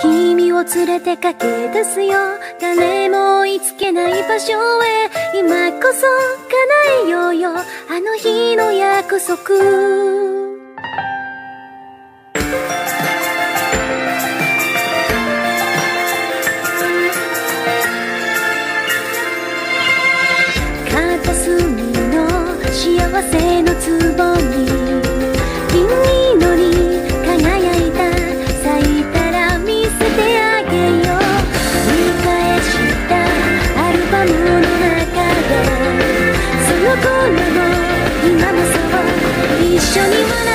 君を連れて駆け出すよ。誰も追いつけない場所へ。今こそ叶えようよ。あの日の約束。片隅の幸せのつぼみ祝你